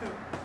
Who?